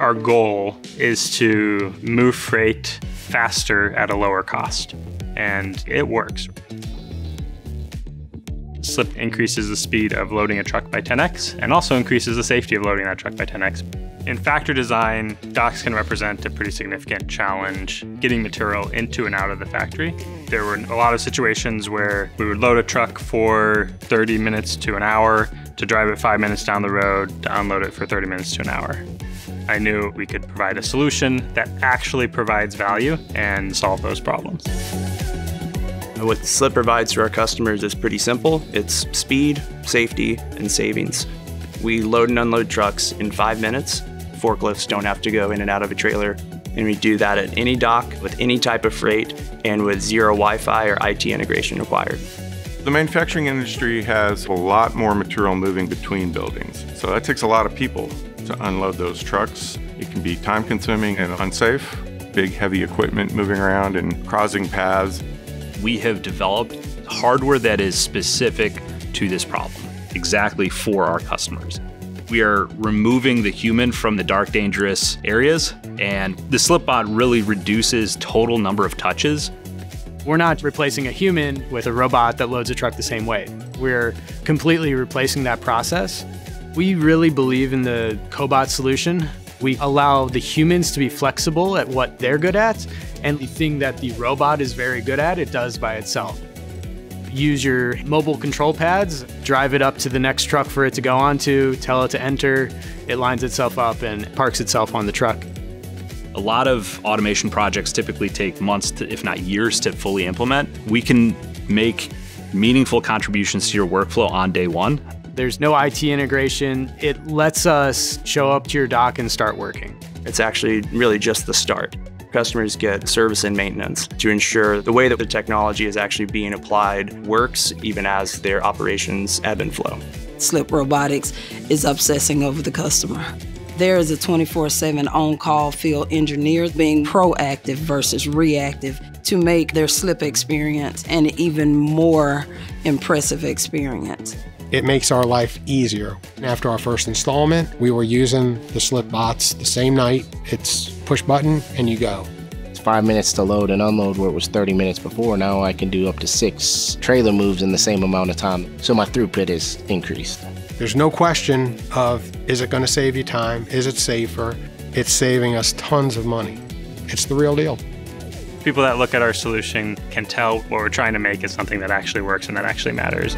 Our goal is to move freight faster at a lower cost, and it works. Slip increases the speed of loading a truck by 10x and also increases the safety of loading that truck by 10x. In factory design, docks can represent a pretty significant challenge getting material into and out of the factory. There were a lot of situations where we would load a truck for 30 minutes to an hour to drive it five minutes down the road to unload it for 30 minutes to an hour. I knew we could provide a solution that actually provides value and solve those problems. What Slip provides to our customers is pretty simple. It's speed, safety, and savings. We load and unload trucks in five minutes. Forklifts don't have to go in and out of a trailer. And we do that at any dock with any type of freight and with zero Wi-Fi or IT integration required. The manufacturing industry has a lot more material moving between buildings. So that takes a lot of people to unload those trucks. It can be time consuming and unsafe. Big heavy equipment moving around and crossing paths we have developed hardware that is specific to this problem, exactly for our customers. We are removing the human from the dark, dangerous areas, and the SlipBot really reduces total number of touches. We're not replacing a human with a robot that loads a truck the same way. We're completely replacing that process. We really believe in the cobot solution. We allow the humans to be flexible at what they're good at and the thing that the robot is very good at, it does by itself. Use your mobile control pads, drive it up to the next truck for it to go onto, tell it to enter, it lines itself up and parks itself on the truck. A lot of automation projects typically take months, to, if not years, to fully implement. We can make meaningful contributions to your workflow on day one. There's no IT integration. It lets us show up to your dock and start working. It's actually really just the start. Customers get service and maintenance to ensure the way that the technology is actually being applied works even as their operations ebb and flow. Slip Robotics is obsessing over the customer. There is a 24 7 on call field engineer being proactive versus reactive to make their slip experience an even more impressive experience. It makes our life easier. After our first installment, we were using the SlipBots the same night. It's push button and you go. It's five minutes to load and unload where it was 30 minutes before. Now I can do up to six trailer moves in the same amount of time. So my throughput is increased. There's no question of is it going to save you time? Is it safer? It's saving us tons of money. It's the real deal. People that look at our solution can tell what we're trying to make is something that actually works and that actually matters.